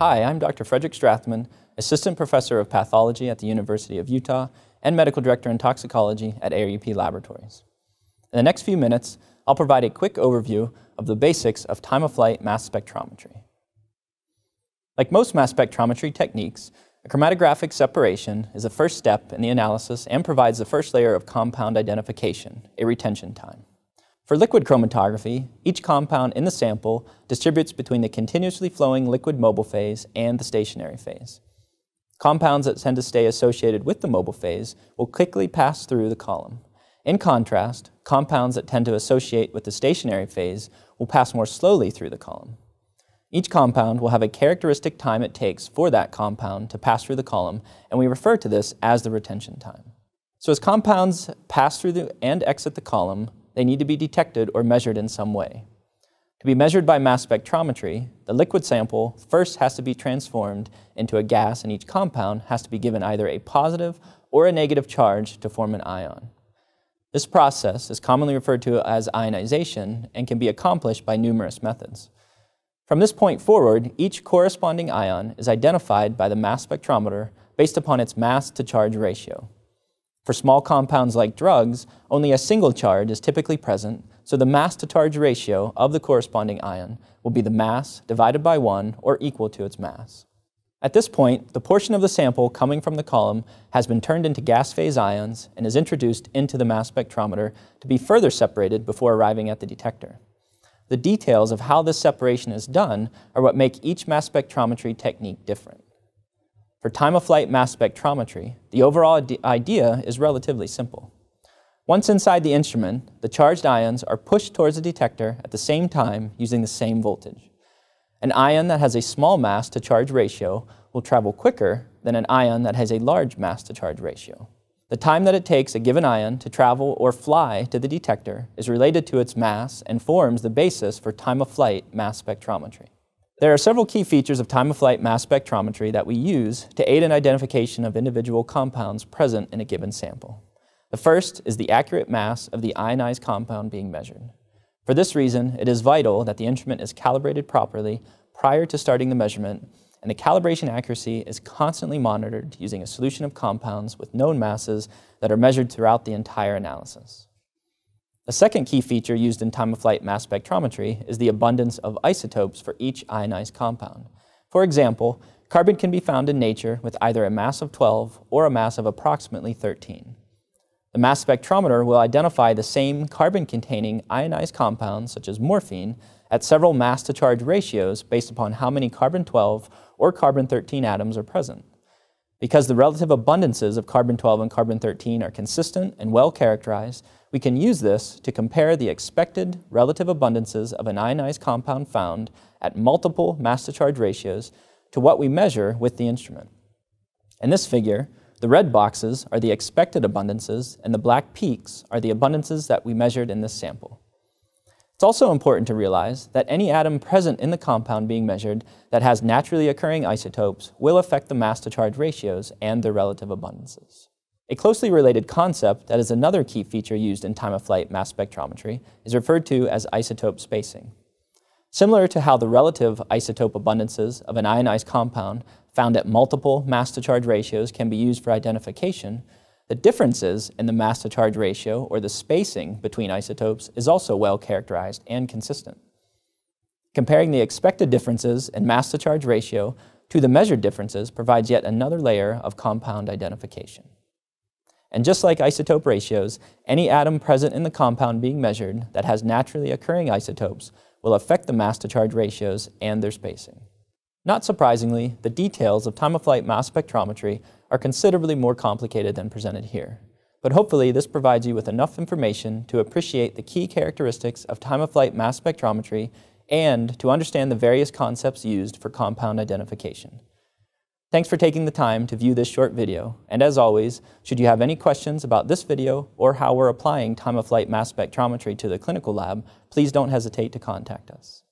Hi, I'm Dr. Frederick Strathmann, Assistant Professor of Pathology at the University of Utah and Medical Director in Toxicology at ARUP Laboratories. In the next few minutes, I'll provide a quick overview of the basics of time-of-flight mass spectrometry. Like most mass spectrometry techniques, a chromatographic separation is the first step in the analysis and provides the first layer of compound identification, a retention time. For liquid chromatography, each compound in the sample distributes between the continuously flowing liquid mobile phase and the stationary phase. Compounds that tend to stay associated with the mobile phase will quickly pass through the column. In contrast, compounds that tend to associate with the stationary phase will pass more slowly through the column. Each compound will have a characteristic time it takes for that compound to pass through the column, and we refer to this as the retention time. So as compounds pass through the, and exit the column, they need to be detected or measured in some way. To be measured by mass spectrometry, the liquid sample first has to be transformed into a gas and each compound has to be given either a positive or a negative charge to form an ion. This process is commonly referred to as ionization and can be accomplished by numerous methods. From this point forward, each corresponding ion is identified by the mass spectrometer based upon its mass to charge ratio. For small compounds like drugs, only a single charge is typically present, so the mass to charge ratio of the corresponding ion will be the mass divided by 1 or equal to its mass. At this point, the portion of the sample coming from the column has been turned into gas phase ions and is introduced into the mass spectrometer to be further separated before arriving at the detector. The details of how this separation is done are what make each mass spectrometry technique different. For time-of-flight mass spectrometry, the overall idea is relatively simple. Once inside the instrument, the charged ions are pushed towards the detector at the same time using the same voltage. An ion that has a small mass to charge ratio will travel quicker than an ion that has a large mass to charge ratio. The time that it takes a given ion to travel or fly to the detector is related to its mass and forms the basis for time-of-flight mass spectrometry. There are several key features of time-of-flight mass spectrometry that we use to aid in identification of individual compounds present in a given sample. The first is the accurate mass of the ionized compound being measured. For this reason, it is vital that the instrument is calibrated properly prior to starting the measurement, and the calibration accuracy is constantly monitored using a solution of compounds with known masses that are measured throughout the entire analysis. A second key feature used in time-of-flight mass spectrometry is the abundance of isotopes for each ionized compound. For example, carbon can be found in nature with either a mass of 12 or a mass of approximately 13. The mass spectrometer will identify the same carbon-containing ionized compounds, such as morphine, at several mass-to-charge ratios based upon how many carbon-12 or carbon-13 atoms are present. Because the relative abundances of carbon-12 and carbon-13 are consistent and well characterized, we can use this to compare the expected relative abundances of an ionized compound found at multiple mass-to-charge ratios to what we measure with the instrument. In this figure, the red boxes are the expected abundances and the black peaks are the abundances that we measured in this sample. It's also important to realize that any atom present in the compound being measured that has naturally occurring isotopes will affect the mass-to-charge ratios and their relative abundances. A closely related concept that is another key feature used in time-of-flight mass spectrometry is referred to as isotope spacing. Similar to how the relative isotope abundances of an ionized compound found at multiple mass-to-charge ratios can be used for identification, the differences in the mass-to-charge ratio, or the spacing between isotopes, is also well characterized and consistent. Comparing the expected differences in mass-to-charge ratio to the measured differences provides yet another layer of compound identification. And just like isotope ratios, any atom present in the compound being measured that has naturally occurring isotopes will affect the mass-to-charge ratios and their spacing. Not surprisingly, the details of time-of-flight mass spectrometry are considerably more complicated than presented here. But hopefully this provides you with enough information to appreciate the key characteristics of time-of-flight mass spectrometry and to understand the various concepts used for compound identification. Thanks for taking the time to view this short video, and as always, should you have any questions about this video or how we're applying time-of-flight mass spectrometry to the clinical lab, please don't hesitate to contact us.